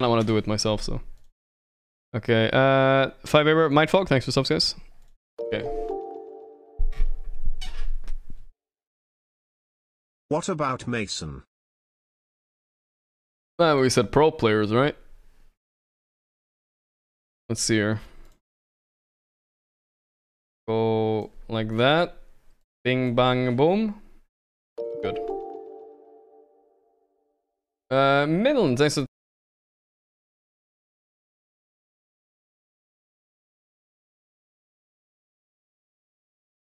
I want to do it myself, so. Okay, uh, Five Ever, Mindfog, thanks for subs, guys. Okay. What about Mason? Ah, we said pro players, right? Let's see here. Go like that. Bing, bang, boom. Good. Uh, Middle, thanks for